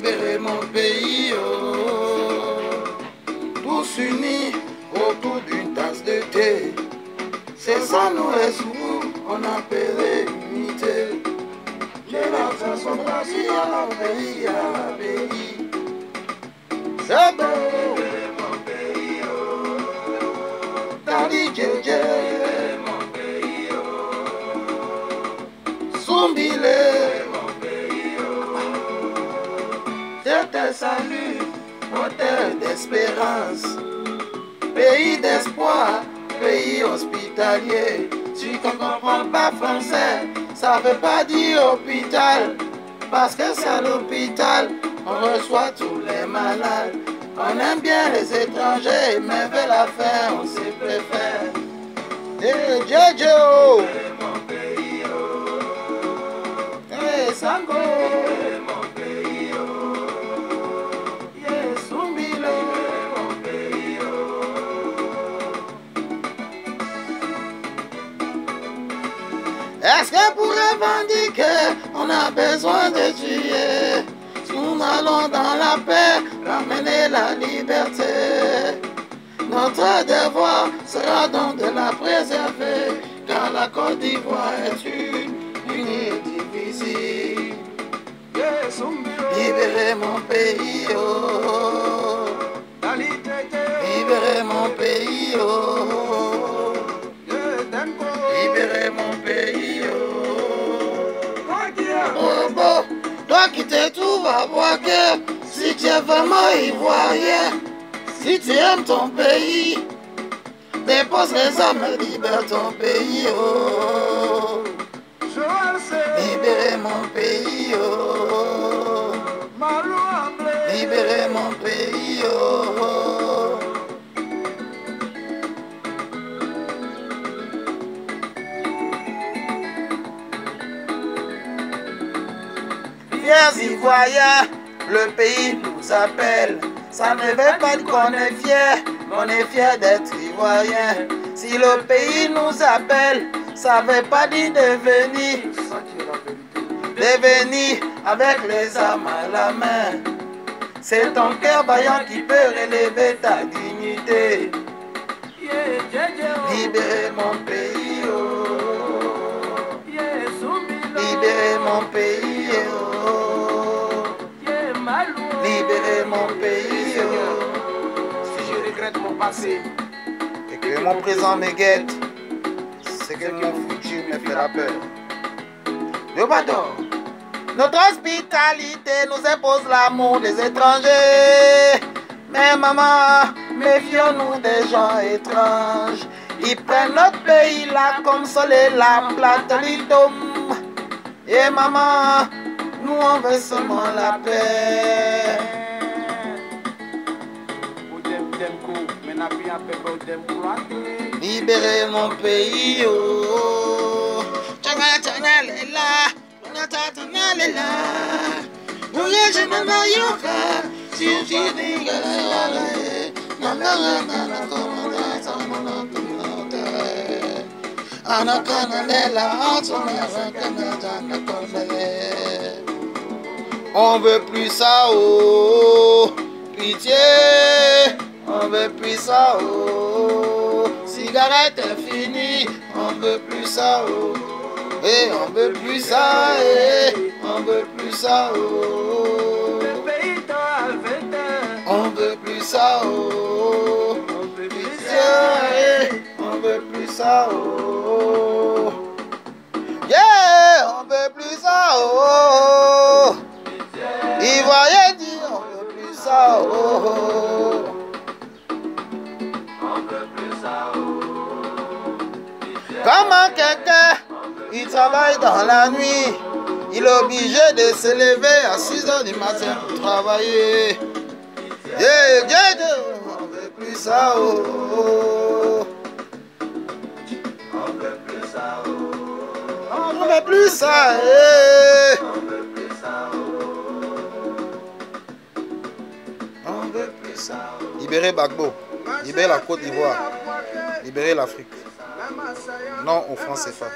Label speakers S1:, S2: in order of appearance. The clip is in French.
S1: libérer mon pays, oh. Tous unis autour d'une tasse de thé. C'est ça nous résout, on appelle unité. J'ai la transformation à la pays, à la pays. C'est beau, mon pays, Salue, hôtel d'espérance. Pays d'espoir, pays hospitalier. Tu ne comprends pas français, ça veut pas dire hôpital. Parce que c'est l'hôpital, on reçoit tous les malades. On aime bien les étrangers, mais vers la fin, on se préfère. Eh, Jojo! Eh! Est-ce que pour revendiquer, on a besoin de tuer? Nous allons dans la paix, ramener la liberté. Notre devoir sera donc de la préserver, car la Côte d'Ivoire est une unie difficile. Libérez mon pays, oh. Libérez mon pays, oh. À si tu es vraiment ivoirien, si tu aimes ton pays, dépose les armes libère ton pays, oh. Libérez mon pays, oh. Libérez mon pays, oh. Ivoiriens, le pays nous appelle. Ça ne veut pas dire qu'on est fier, on est fier d'être Ivoirien. Si le pays nous appelle, ça ne veut pas dire de venir. Avec les armes à la main. C'est ton cœur vaillant qui peut relever ta dignité. Libérez mon Mon pays, oh.
S2: Si je regrette mon passé,
S1: Et que mon présent me guette, c'est que mon futur me la peur. Yobador, notre hospitalité nous impose l'amour des étrangers. Mais maman, méfions-nous des gens étranges. Ils prennent notre pays là comme soleil la plate litom. Et maman, nous on veut seulement la paix. Libérez mon pays, oh. Lela. Anakana lela, atona rakana jana kondale. On veut plus ça, oh. Pitié, on veut plus ça, oh. Cigarette est finie, on veut plus ça, oh. Et on veut plus ça, eh. On veut plus ça, oh. On veut plus ça, oh. Pitié, eh. On veut plus ça, oh. Yeah, on veut plus ça, oh. Ivoirien dit, on veut plus ça, oh. Comment quelqu'un, il travaille dans la nuit, il est obligé de se lever à 6 heures du matin pour travailler. Yeah, yeah, yeah, on veut plus ça, oh. oh. On veut plus ça, oh. On veut plus ça, eh. Libérez Bagbo, libérez la Côte d'Ivoire, libérez l'Afrique. Non au franc CFA.